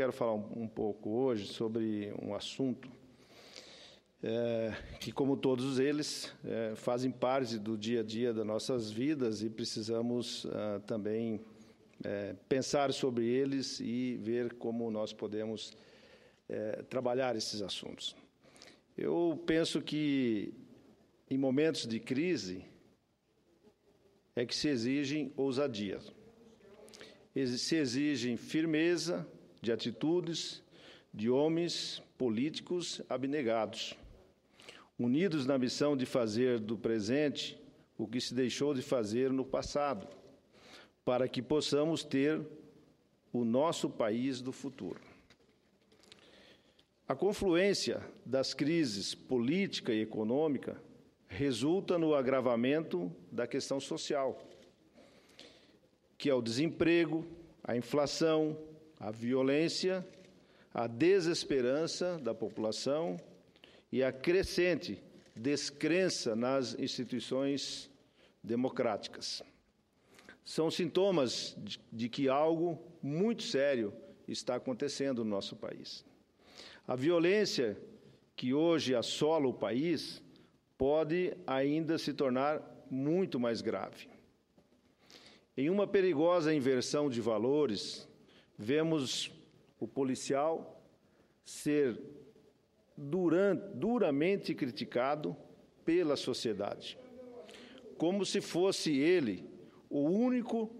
Quero falar um, um pouco hoje sobre um assunto é, que, como todos eles, é, fazem parte do dia a dia das nossas vidas e precisamos ah, também é, pensar sobre eles e ver como nós podemos é, trabalhar esses assuntos. Eu penso que, em momentos de crise, é que se exigem ousadia, se exigem firmeza, de atitudes de homens políticos abnegados, unidos na missão de fazer do presente o que se deixou de fazer no passado, para que possamos ter o nosso país do futuro. A confluência das crises política e econômica resulta no agravamento da questão social, que é o desemprego, a inflação, a violência, a desesperança da população e a crescente descrença nas instituições democráticas. São sintomas de, que algo muito sério está acontecendo no nosso país. A violência que hoje assola o país pode ainda se tornar muito mais grave. Em uma perigosa inversão de valores, vemos o policial ser durante, duramente criticado pela sociedade, como se fosse ele o único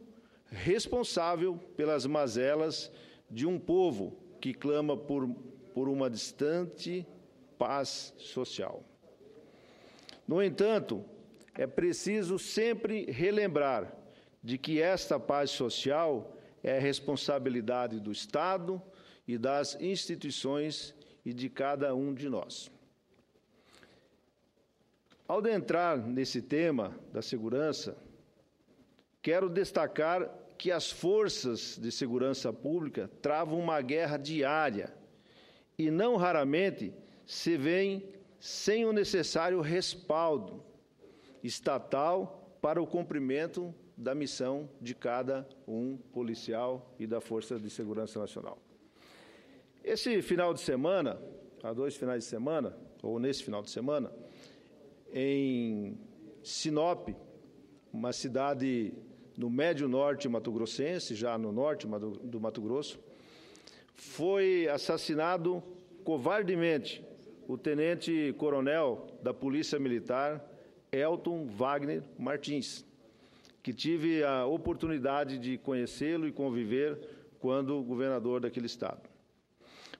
responsável pelas mazelas de um povo que clama por, por uma distante paz social. No entanto, é preciso sempre relembrar de que esta paz social é responsabilidade do Estado e das instituições e de cada um de nós. Ao adentrar nesse tema da segurança, quero destacar que as forças de segurança pública travam uma guerra diária e não raramente se veem sem o necessário respaldo estatal para o cumprimento da missão de cada um policial e da Força de Segurança Nacional. Esse final de semana, há dois finais de semana, ou nesse final de semana, em Sinop, uma cidade no médio norte mato-grossense, já no norte do Mato Grosso, foi assassinado covardemente o tenente-coronel da Polícia Militar, Elton Wagner Martins que tive a oportunidade de conhecê-lo e conviver quando governador daquele estado.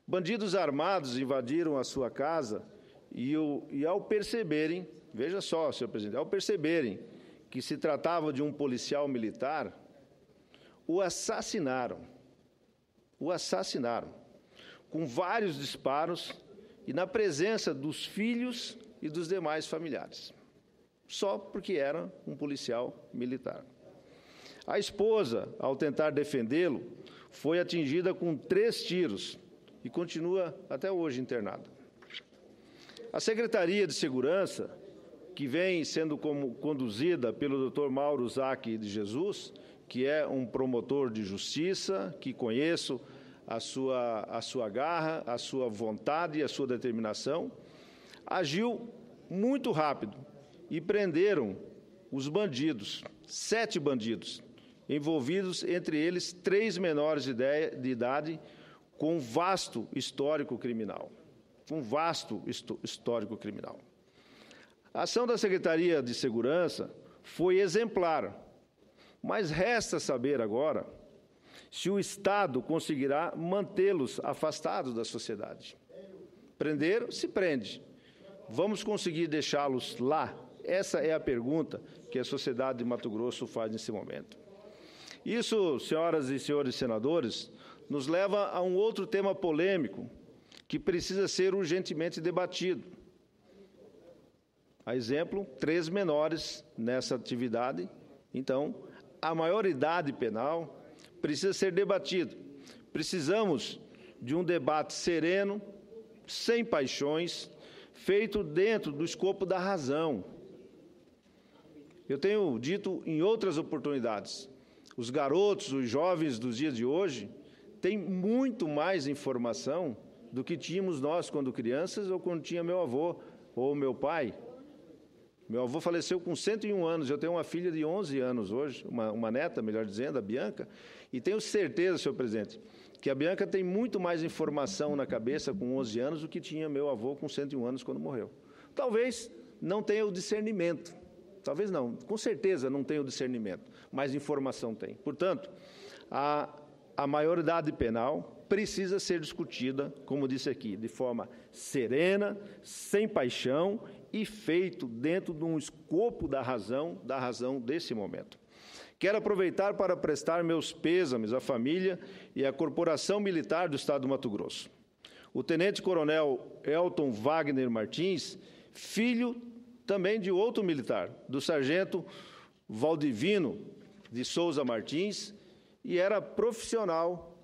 Bandidos armados invadiram a sua casa e, o, e ao perceberem, veja só, senhor presidente, ao perceberem que se tratava de um policial militar, o assassinaram. O assassinaram. Com vários disparos e na presença dos filhos e dos demais familiares só porque era um policial militar. A esposa, ao tentar defendê-lo, foi atingida com três tiros e continua até hoje internada. A Secretaria de Segurança, que vem sendo conduzida pelo Dr. Mauro Zac de Jesus, que é um promotor de justiça, que conheço a sua, a sua garra, a sua vontade e a sua determinação, agiu muito rápido e prenderam os bandidos, sete bandidos, envolvidos, entre eles, três menores de, ideia, de idade, com vasto histórico criminal. Um vasto histórico criminal. A ação da Secretaria de Segurança foi exemplar, mas resta saber agora se o Estado conseguirá mantê-los afastados da sociedade. Prender, se prende. Vamos conseguir deixá-los lá essa é a pergunta que a sociedade de Mato Grosso faz nesse momento. Isso, senhoras e senhores senadores, nos leva a um outro tema polêmico que precisa ser urgentemente debatido. A exemplo, três menores nessa atividade. Então, a maioridade penal precisa ser debatido. Precisamos de um debate sereno, sem paixões, feito dentro do escopo da razão eu tenho dito em outras oportunidades, os garotos, os jovens dos dias de hoje, tem muito mais informação do que tínhamos nós quando crianças ou quando tinha meu avô ou meu pai. Meu avô faleceu com 101 anos, eu tenho uma filha de 11 anos hoje, uma, uma neta, melhor dizendo, a Bianca, e tenho certeza, senhor presidente, que a Bianca tem muito mais informação na cabeça com 11 anos do que tinha meu avô com 101 anos quando morreu. Talvez não tenha o discernimento, talvez não, com certeza não tenha o discernimento, mas informação tem. Portanto, a, a maioridade penal precisa ser discutida, como disse aqui, de forma serena, sem paixão e feito dentro de um escopo da razão, da razão desse momento. Quero aproveitar para prestar meus pêsames à família e à Corporação Militar do Estado do Mato Grosso. O tenente-coronel Elton Wagner Martins, filho também de outro militar, do sargento Valdivino de Souza Martins, e era profissional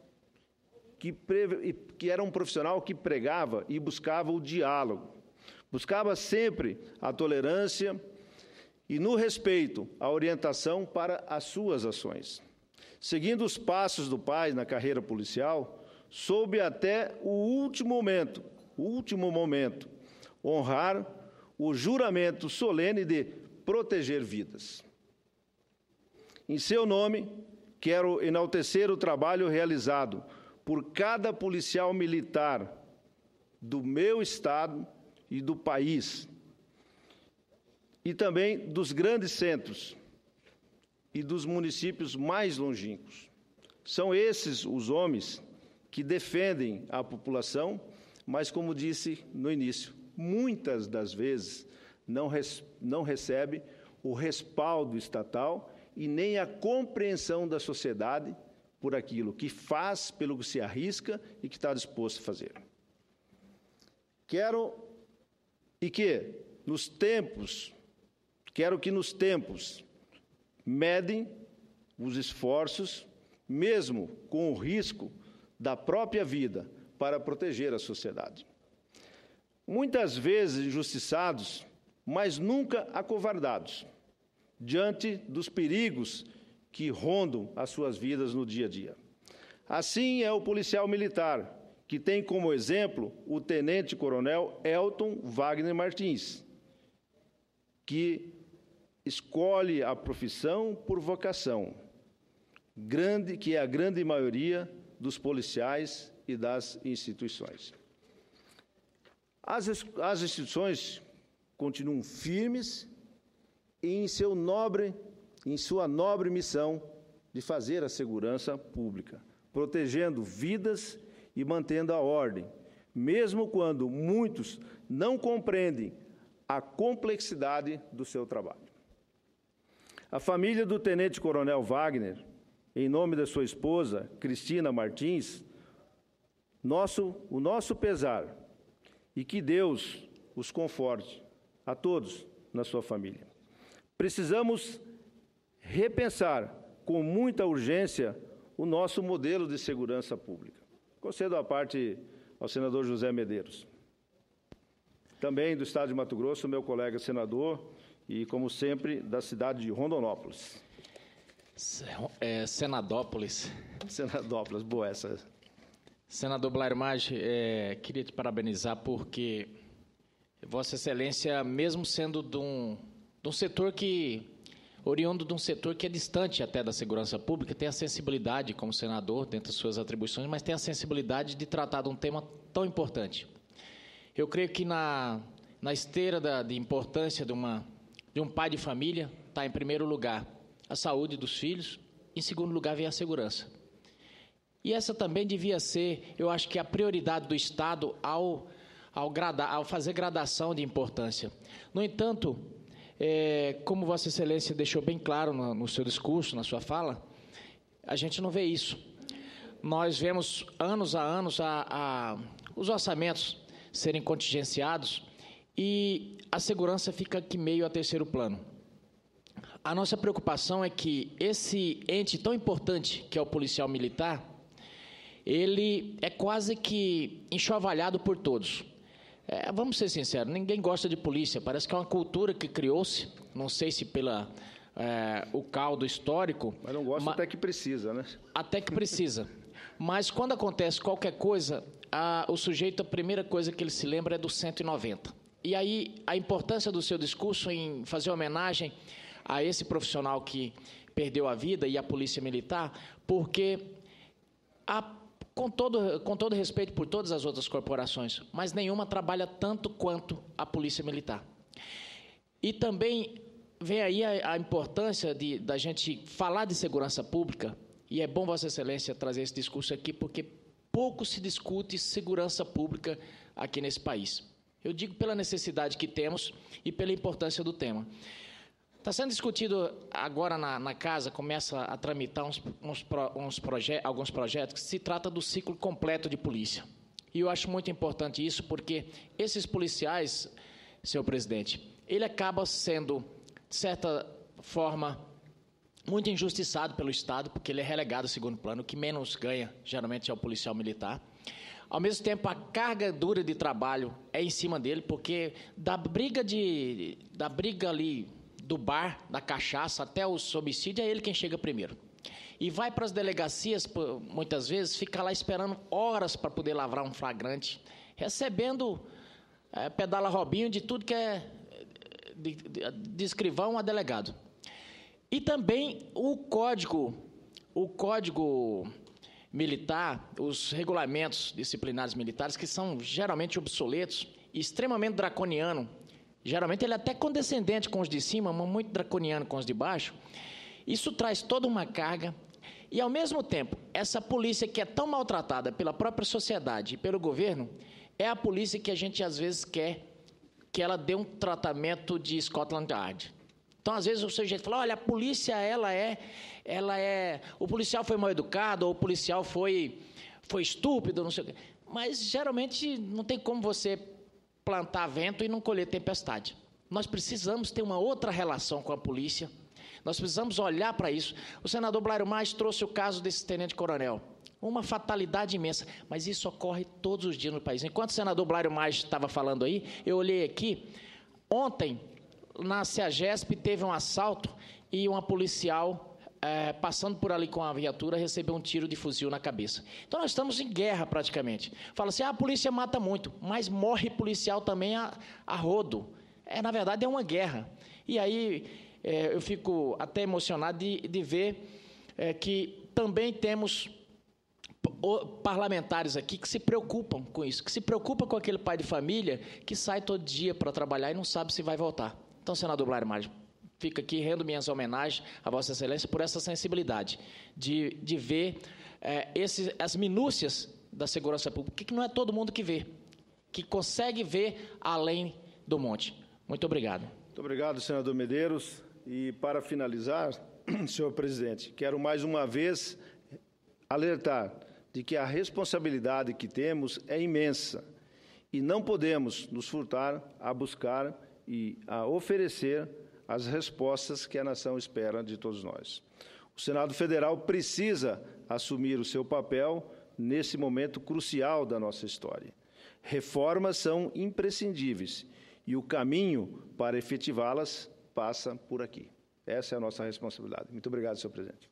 que, que era um profissional que pregava e buscava o diálogo, buscava sempre a tolerância e, no respeito, a orientação para as suas ações. Seguindo os passos do pai na carreira policial, soube até o último momento, o último momento, honrar o juramento solene de proteger vidas. Em seu nome, quero enaltecer o trabalho realizado por cada policial militar do meu estado e do país, e também dos grandes centros e dos municípios mais longínquos. São esses os homens que defendem a população, mas, como disse no início, muitas das vezes não, res, não recebe o respaldo estatal e nem a compreensão da sociedade por aquilo que faz, pelo que se arrisca e que está disposto a fazer. Quero e que nos tempos, quero que nos tempos medem os esforços, mesmo com o risco da própria vida, para proteger a sociedade. Muitas vezes injustiçados, mas nunca acovardados, diante dos perigos que rondam as suas vidas no dia a dia. Assim é o policial militar, que tem como exemplo o tenente-coronel Elton Wagner Martins, que escolhe a profissão por vocação, grande que é a grande maioria dos policiais e das instituições. As, as instituições continuam firmes em seu nobre em sua nobre missão de fazer a segurança pública, protegendo vidas e mantendo a ordem, mesmo quando muitos não compreendem a complexidade do seu trabalho. A família do tenente-coronel Wagner, em nome da sua esposa, Cristina Martins, nosso, o nosso pesar e que Deus os conforte a todos na sua família. Precisamos repensar com muita urgência o nosso modelo de segurança pública. Concedo a parte ao senador José Medeiros. Também do Estado de Mato Grosso, meu colega senador, e, como sempre, da cidade de Rondonópolis. É, Senadópolis. Senadópolis, boa essa. Senador Blair Maggi, é, queria te parabenizar porque Vossa Excelência, mesmo sendo de um, de um setor que oriundo de um setor que é distante até da segurança pública, tem a sensibilidade, como senador, dentro das suas atribuições, mas tem a sensibilidade de tratar de um tema tão importante. Eu creio que na, na esteira da, de importância de, uma, de um pai de família, está em primeiro lugar a saúde dos filhos, em segundo lugar vem a segurança. E essa também devia ser, eu acho que a prioridade do Estado ao, ao, ao fazer gradação de importância. No entanto, é, como Vossa Excelência deixou bem claro no, no seu discurso, na sua fala, a gente não vê isso. Nós vemos anos a anos a, a, os orçamentos serem contingenciados e a segurança fica aqui meio a terceiro plano. A nossa preocupação é que esse ente tão importante que é o policial militar, ele é quase que enxovalhado por todos. É, vamos ser sinceros, ninguém gosta de polícia. Parece que é uma cultura que criou-se, não sei se pela é, o caldo histórico. Mas não gosta até que precisa, né? Até que precisa. Mas quando acontece qualquer coisa, a, o sujeito, a primeira coisa que ele se lembra é do 190. E aí a importância do seu discurso em fazer homenagem a esse profissional que perdeu a vida e a polícia militar, porque a, com, todo, com todo respeito por todas as outras corporações, mas nenhuma trabalha tanto quanto a polícia militar. E também vem aí a, a importância de, da gente falar de segurança pública, e é bom Vossa Excelência trazer esse discurso aqui, porque pouco se discute segurança pública aqui nesse país. Eu digo pela necessidade que temos e pela importância do tema. Está sendo discutido agora na, na, casa, começa a tramitar uns, uns, uns proje alguns projetos que se trata do ciclo completo de polícia. E eu acho muito importante isso, porque esses policiais, senhor presidente, ele acaba sendo, de certa forma, muito injustiçado pelo Estado, porque ele é relegado ao segundo plano, o que menos ganha, geralmente, é o policial militar. Ao mesmo tempo, a carga dura de trabalho é em cima dele, porque da briga de da briga ali do bar, da cachaça, até o homicídio, é ele quem chega primeiro. E vai para as delegacias, muitas vezes, fica lá esperando horas para poder lavrar um flagrante, recebendo é, pedala robinho de tudo que é de, de, de escrivão a delegado. E também o código, o código militar, os regulamentos disciplinares militares, que são geralmente obsoletos extremamente draconiano, Geralmente ele é até condescendente com os de cima, mas muito draconiano com os de baixo. Isso traz toda uma carga. E, ao mesmo tempo, essa polícia que é tão maltratada pela própria sociedade e pelo governo, é a polícia que a gente às vezes quer que ela dê um tratamento de Scotland Yard. Então, às vezes, o sujeito fala, olha, a polícia, ela é, ela é... O policial foi mal educado, ou o policial foi, foi estúpido, não sei o quê. Mas, geralmente, não tem como você plantar vento e não colher tempestade. Nós precisamos ter uma outra relação com a polícia. Nós precisamos olhar para isso. O senador Blairo Mais trouxe o caso desse tenente-coronel. Uma fatalidade imensa, mas isso ocorre todos os dias no país. Enquanto o senador Blairo Mais estava falando aí, eu olhei aqui. Ontem, na CEAGESP, teve um assalto e uma policial é, passando por ali com a viatura, recebeu um tiro de fuzil na cabeça. Então nós estamos em guerra praticamente. Fala assim, ah, a polícia mata muito, mas morre policial também a, a rodo. É, na verdade, é uma guerra. E aí é, eu fico até emocionado de, de ver é, que também temos parlamentares aqui que se preocupam com isso, que se preocupam com aquele pai de família que sai todo dia para trabalhar e não sabe se vai voltar. Então, senador Blair Mágico, Fica aqui, rendo minhas homenagens a Vossa Excelência por essa sensibilidade de, de ver é, esses, as minúcias da segurança pública, que não é todo mundo que vê, que consegue ver além do monte. Muito obrigado. Muito obrigado, senador Medeiros. E para finalizar, senhor presidente, quero mais uma vez alertar de que a responsabilidade que temos é imensa e não podemos nos furtar a buscar e a oferecer as respostas que a nação espera de todos nós. O Senado Federal precisa assumir o seu papel nesse momento crucial da nossa história. Reformas são imprescindíveis e o caminho para efetivá-las passa por aqui. Essa é a nossa responsabilidade. Muito obrigado, senhor presidente.